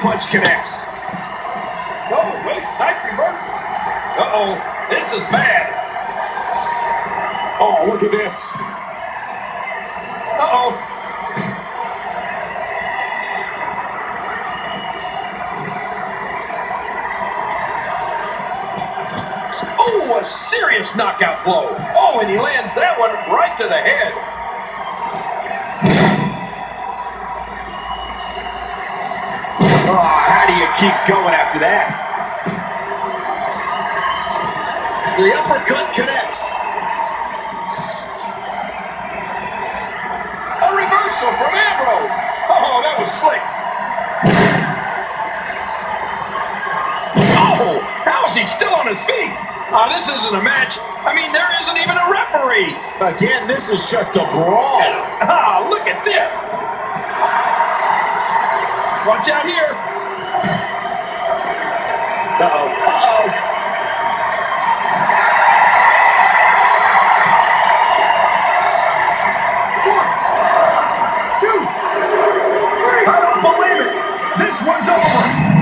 punch connects. Oh, wait, nice reversal. Uh-oh, this is bad. Oh, look at this. Uh-oh. Oh, a serious knockout blow. Oh, and he lands that one right to the head. Keep going after that? The uppercut connects. A reversal from Ambrose. Oh, that was slick. Oh, how is he still on his feet? Uh, this isn't a match. I mean, there isn't even a referee. Again, this is just a brawl. Ah, look at this. Watch out here. Uh-oh. Uh-oh. Two. I don't believe it. This one's over.